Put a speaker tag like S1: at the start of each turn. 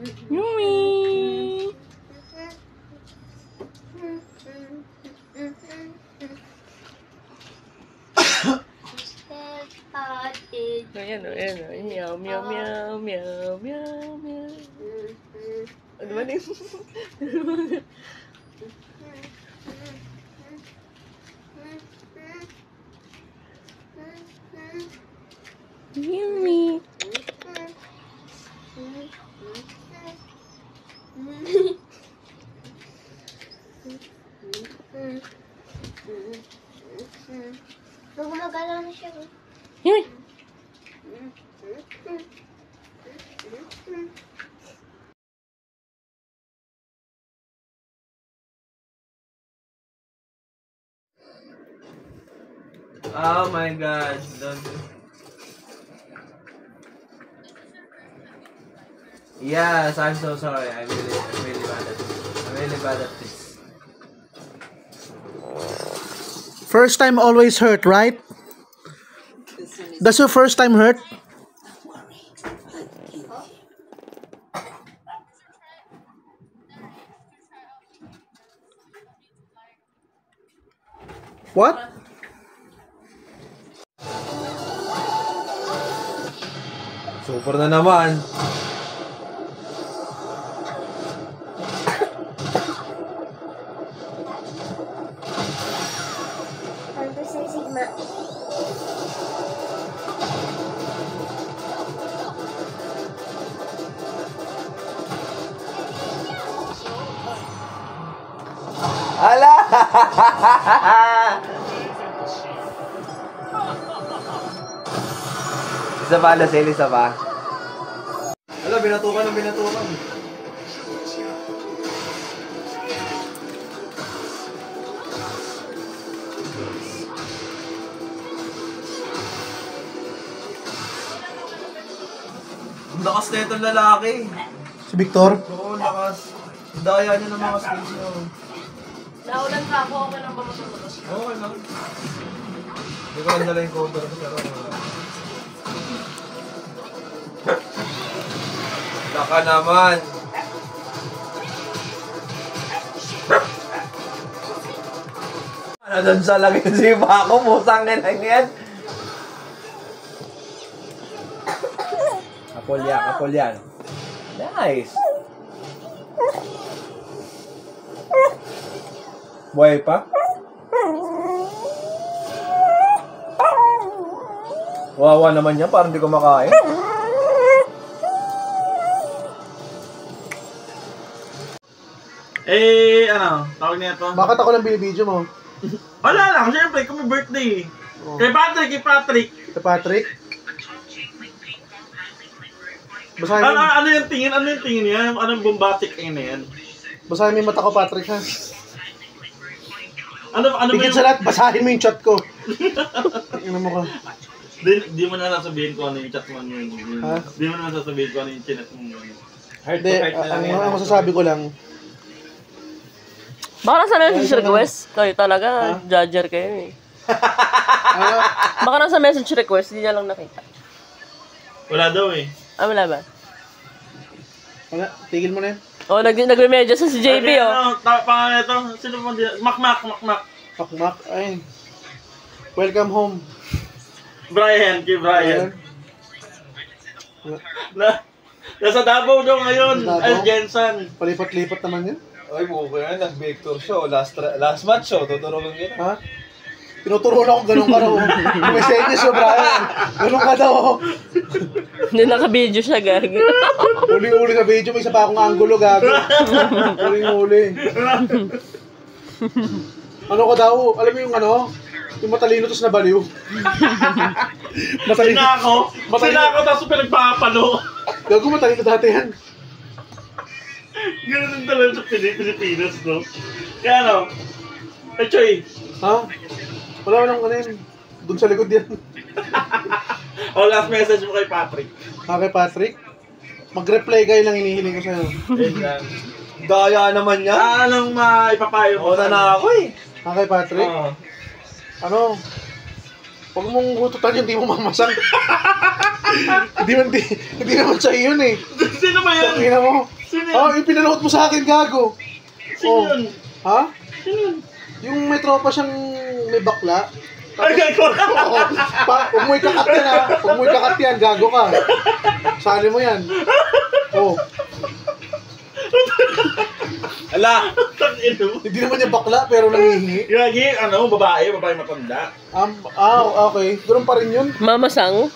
S1: Yummy. No, yeah, no, yan, no. Meow, meow, meow, meow, meow, meow. Ano ba din? Yummy!
S2: Oh my god. Yes, I'm so sorry. I'm really, I'm really bad at this. I'm really bad at this.
S3: First time always hurt, right? That's your first time hurt? What?
S2: Super na naman. Ala! isa pa, Lucille, isa pa. Ala, binatukan ng binatukan. Ang lakas na itong lalaki.
S3: Si Victor?
S2: Oo, lakas. Daya niya ng mga skills niya.
S1: Naulan ka ako, okay lang ba matulog?
S2: Okay lang. Hindi ko lang dala yung counter ko, pero wala. Laka naman. Ano doon sa lagay si Paco? Musang na lang yan. Kapol yan, kapol yan. Nice. Buhay pa? Wawa naman yan, parang di ko makain.
S4: Eh, ano, tawag niya ito?
S3: Bakit ako lang binibideo mo?
S4: Wala lang, syempre, kung may birthday.
S3: Oh.
S4: Kay Patrick, kay Patrick.
S3: Si Patrick? Basahin
S4: Ano, ano yung tingin? Ano yung tingin niya? Anong bombastic tingin na yan?
S3: basahin mo yung mata ko, Patrick, ha?
S4: Ano, ano ba
S3: Higit sa lahat, basahin mo yung chat ko. Tingnan mo ka.
S4: Di, di mo na sasabihin ko ano yung chat mo yun.
S3: Ha?
S4: Di mo na sasabihin ko ano yung chinat mo yun.
S2: Heart
S3: Hindi, ang, ang masasabi ko lang,
S1: Baka nasa message request. Kayo talaga, judger kayo eh.
S3: ano,
S1: Baka nasa message request, hindi niya lang nakita.
S4: Wala daw eh.
S1: Ah, wala ba?
S3: wala, tigil mo na yan.
S1: Oh, nag nagre-medyo sa si JB
S4: Ano,
S1: oh.
S4: Ano, ta- pangalan ito? Sino mo di... Makmak, makmak.
S3: Pakmak, ay. Welcome home.
S4: Brian, kay Brian.
S3: Ayan.
S4: Na, nasa Davao daw ngayon.
S3: Davao?
S4: Al Jensen.
S3: Palipat-lipat naman yan.
S2: Ay, buko yan. Nag-Victor show. Last, last match show. Tuturugan kita.
S3: Ha? Tinuturo na ako, ganun ka raw. May senyas yung Brian. Ganun ka daw.
S1: Hindi naka-video siya, gag.
S3: Uli-uli sa video, may isa pa akong angulo, gago. Uli-uli. Ano ko daw? Alam mo yung ano? Yung matalino tapos nabaliw. matalino.
S4: Sina ako.
S3: Matalino.
S4: Sina ako tapos pinagpapalo.
S3: Gago matalino dati yan.
S4: Ganun din talaga sa Pili- Pilipinas, no? Kaya ano? Eh, Choy.
S3: Ha? Wala ko nang ano yan. Doon sa likod yan.
S4: Oh, last message mo kay Patrick.
S3: Ha kay Patrick? Mag-reply kayo lang hinihiling ko sa'yo.
S4: Ayan.
S2: Daya naman yan.
S4: Ah, anong maipapayo mo?
S2: Una na ako eh.
S3: Ha kay Patrick?
S4: Oo.
S3: Ano? Huwag mong hututan yung di mo mamasang. hindi man di, hindi naman sa yun eh.
S4: Sino ba yan?
S3: Tingnan mo.
S4: Sino yun?
S3: Oh, yung pinanood mo sa akin, gago.
S4: Sino
S3: Oh.
S4: yun?
S3: Ha?
S4: Sino yun?
S3: Yung may tropa siyang may bakla.
S4: Ay, gago.
S3: Oo. Pa, huwag mo ikakat yan ha. Huwag mo ikakat yan, gago ka. Sali mo yan. Oh,
S2: Ala!
S3: Hindi naman niya bakla pero nangihingi.
S4: Gagi, ano, babae, babae matanda.
S3: Um, ah, okay. Ganun pa rin yun.
S1: Mama Sang?